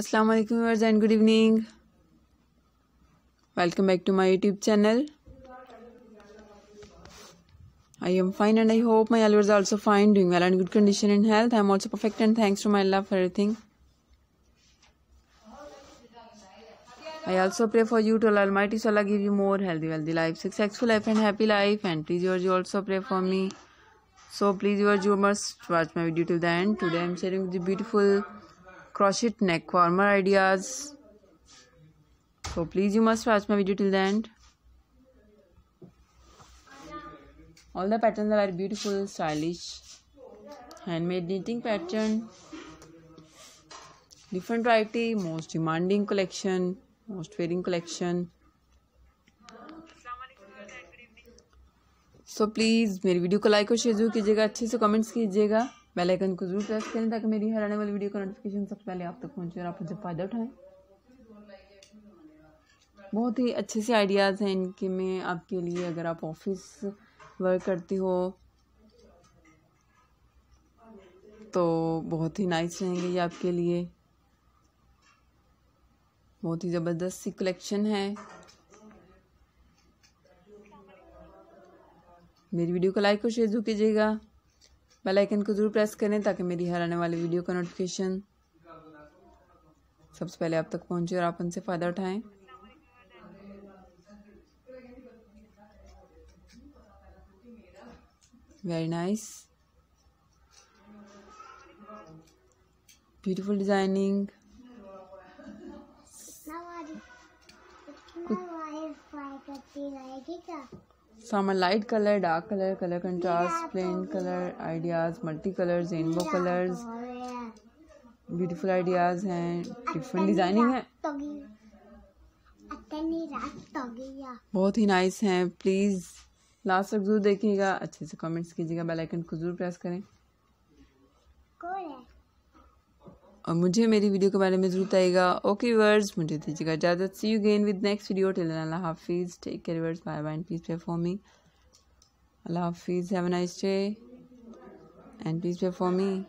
Assalamu alaikum viewers and good evening. Welcome back to my YouTube channel. I am fine and I hope my viewers are also fine, doing well and good condition and health. I am also perfect and thanks to my love for everything. I also pray for you to Allah Almighty so Allah give you more healthy, wealthy life, successful life and happy life. And please yours, you also pray for me. So please yours, you must watch my video till the end. Today I am sharing the beautiful crochet neck warmer ideas so please you must watch my video till the end all the pattern are beautiful stylish handmade knitting pattern different variety most demanding collection most wearing collection so please मेरी video को like और share ज़रूर कीजिएगा, अच्छे से comments कीजिएगा। Bell icon को ज़रूर प्रेस करें ताकि मेरी हर आने वाली वीडियो का नोटिफिकेशन सबसे पहले आप तक पहुँचे और आप उनसे फ़ायदा उठाएँ। बहुत ही अच्छे से आइडियाज़ हैं इनके में आपके लिए अगर आप ऑफ़िस वर्क करती हो तो बहुत ही नाइस रहेंगे ये आपके लिए। बहुत ही ज़बरदस्त सी कलेक्शन है। मेरी वीडियो को लाइक और शेयर ज़रूर कीजिएगा। बेल आइकन को ज़रूर प्रेस करें ताकि मेरी हर आने वाली वीडियो का नोटिफिकेशन सबसे पहले आप तक पहुँचे और आप उनसे फ़ायदा उठाएँ। Very nice beautiful designing some are light color dark color color contrast plain color ideas multi colors rainbow colors beautiful ideas हैं different designing है बहुत ही नाइस हैं प्लीज़ लास्ट तक ज़रूर देखिएगा अच्छे से कमेंट्स कीजिएगा बेल आइकन को ज़रूर प्रेस करें और मुझे मेरी वीडियो के बारे में ज़रूर बताइएगा। ओके वर्ड्स मुझे दीजिएगा इजाज़त। See you again with next video till अल्लाह हाफिज़। Take care words bye bye and please pray for me अल्लाह हाफिज़। Have a nice day and please pray for me